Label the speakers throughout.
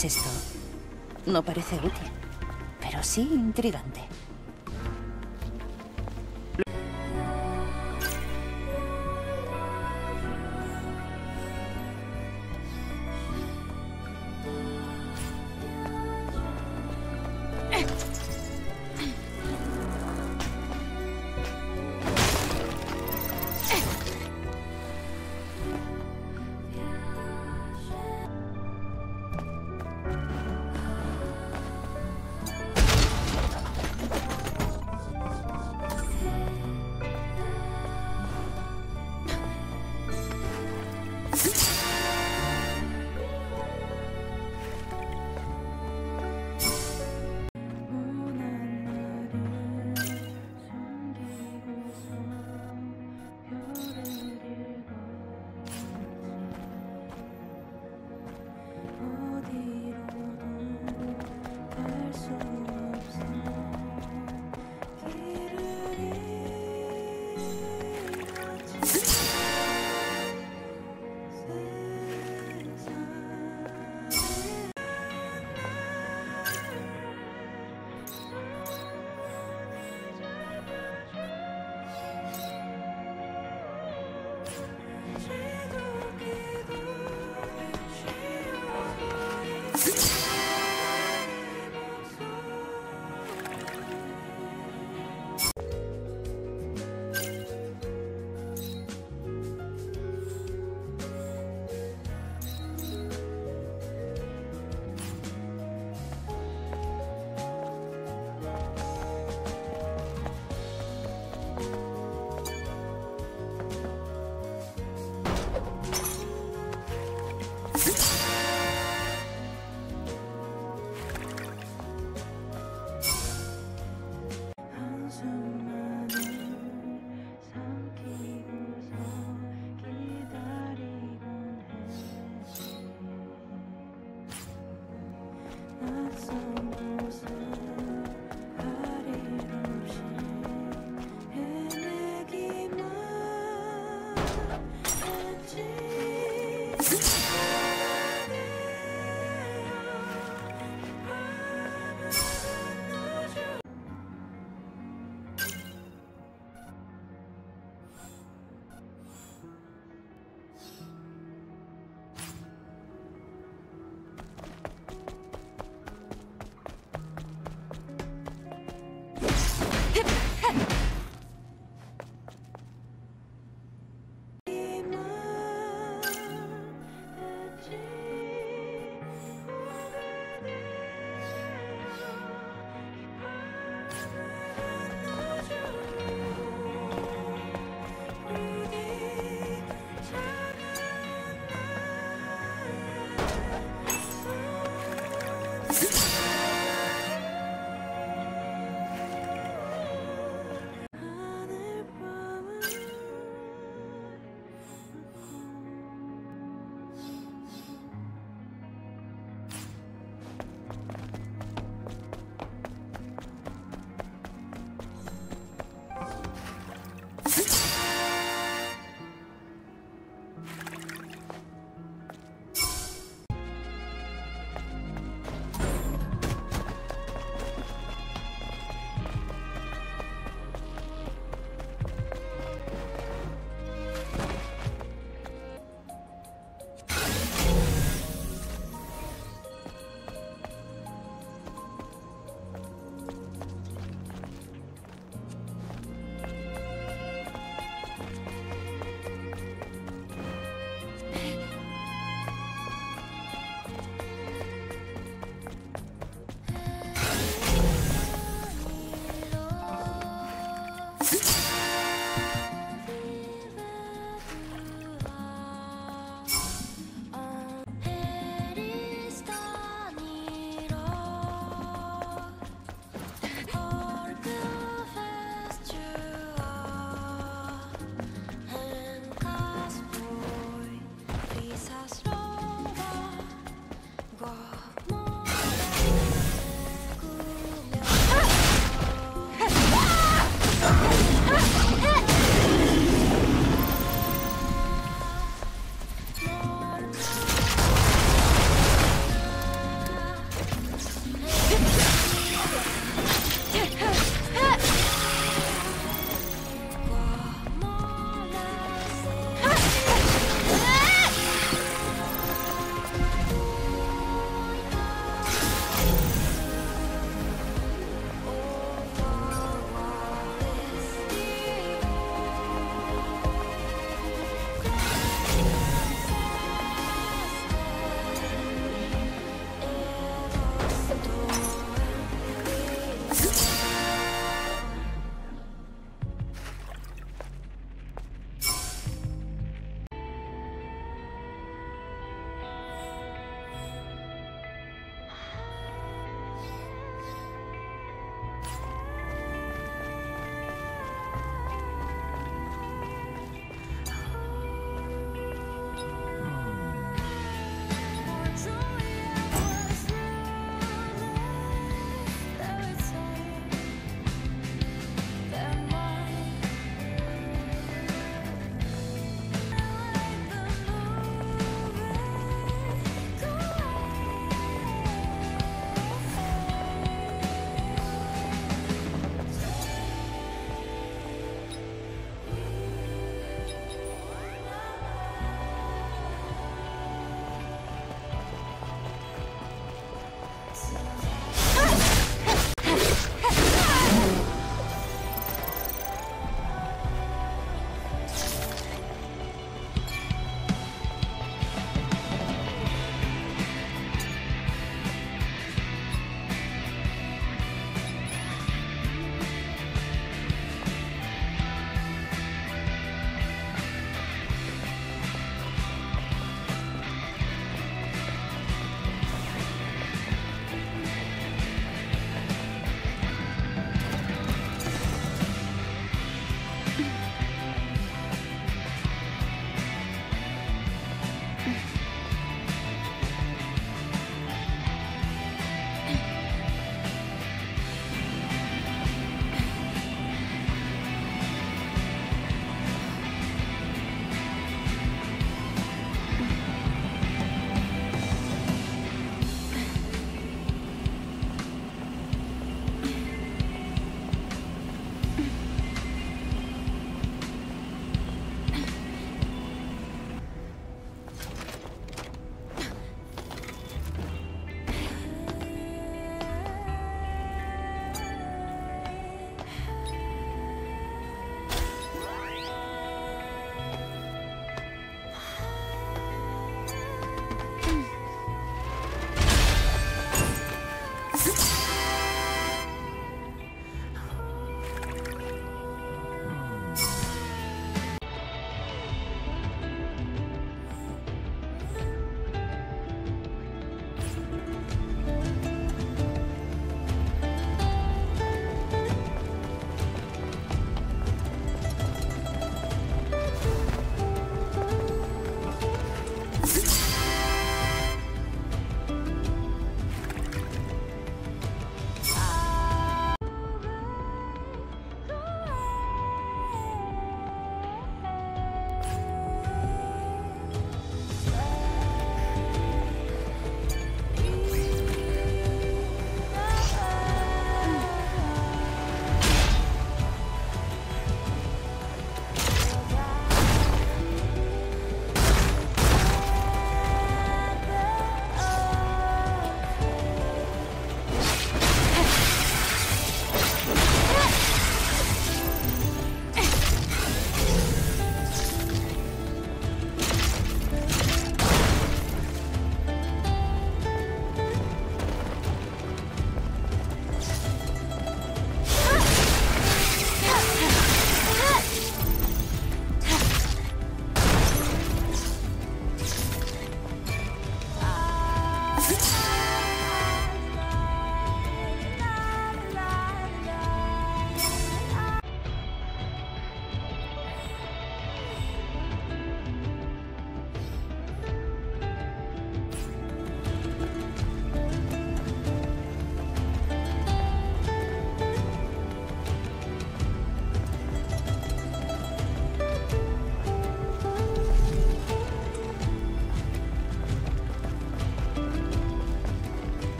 Speaker 1: ¿Qué es esto? No parece útil, pero sí intrigante.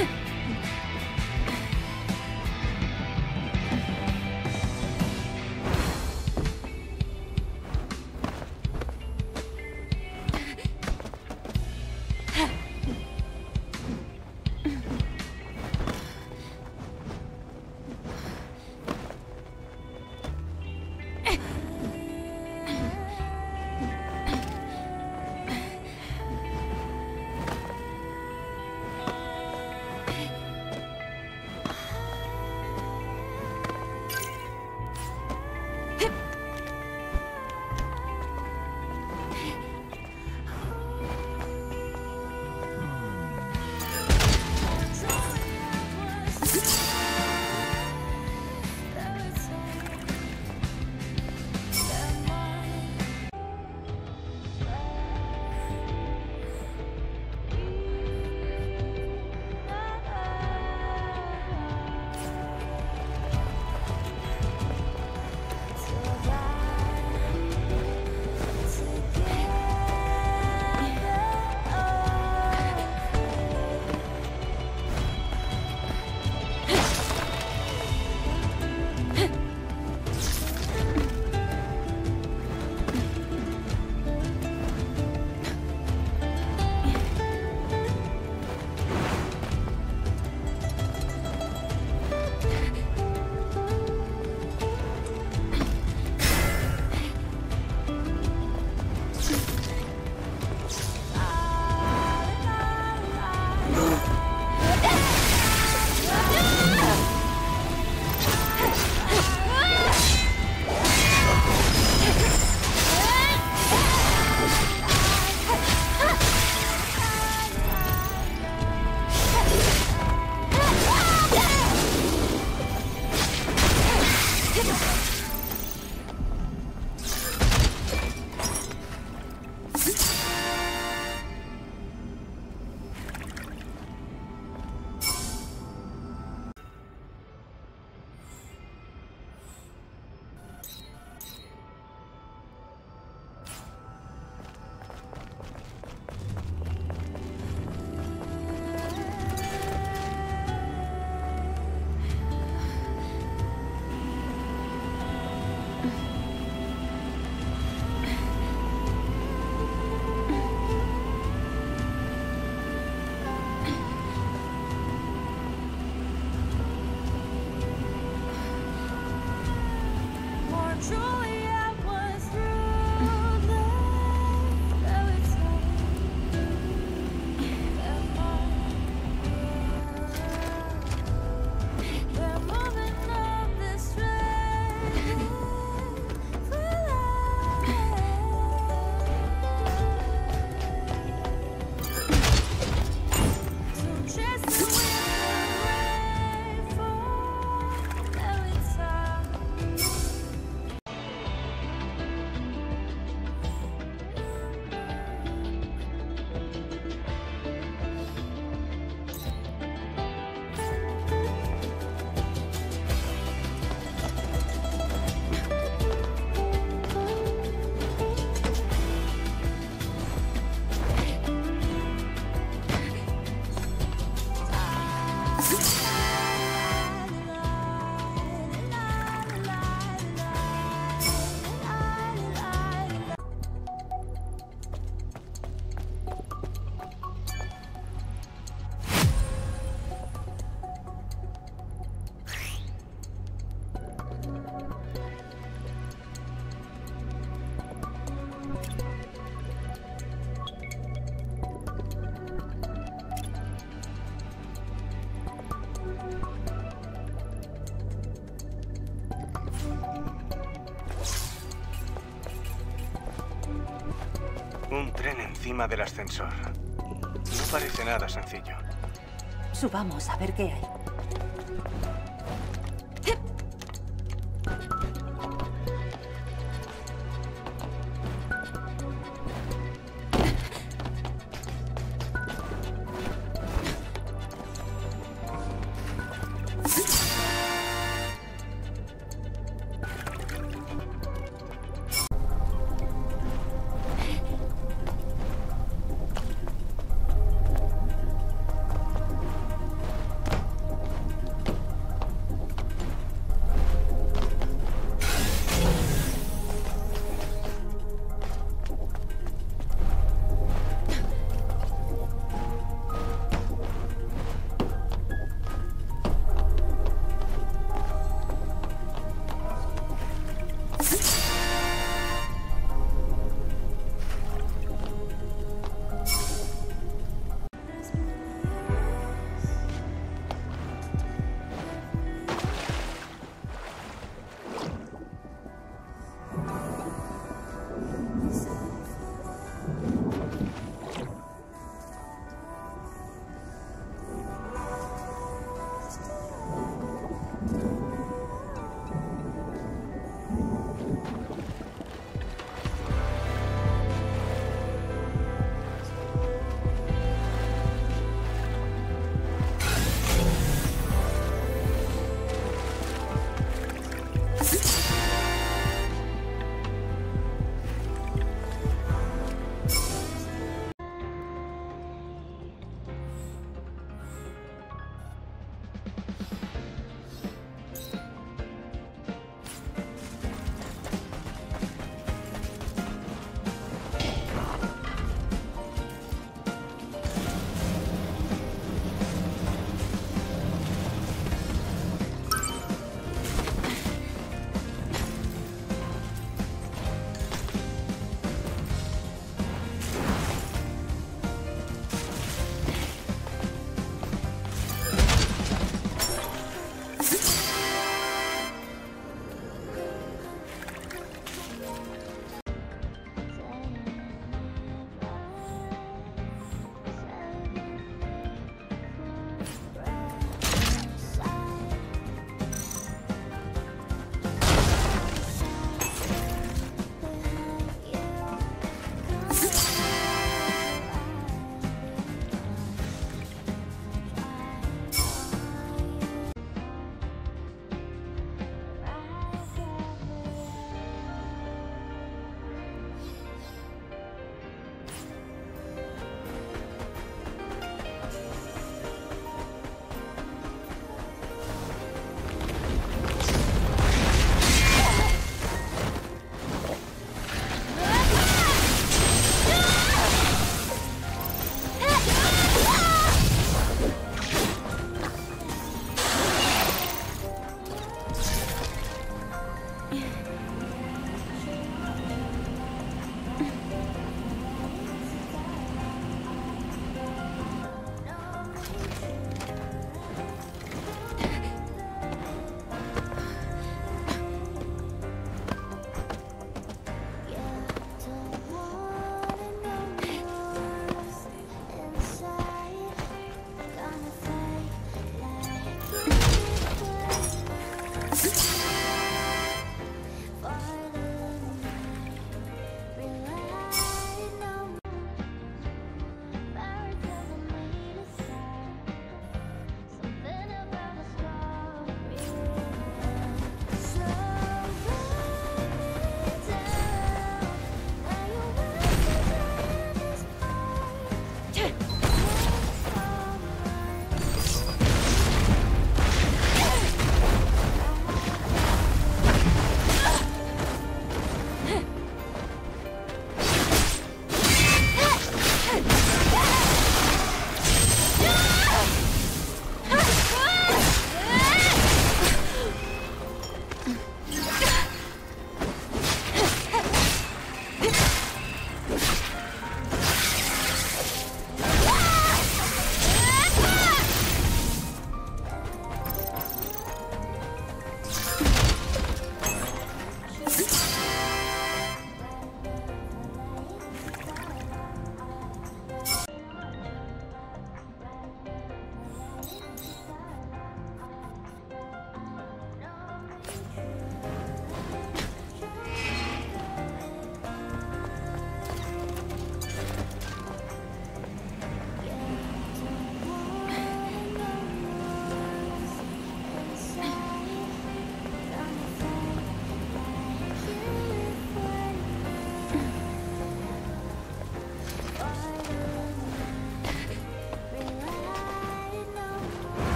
Speaker 1: あ!
Speaker 2: Un tren encima del ascensor. No parece nada sencillo.
Speaker 1: Subamos a ver qué hay.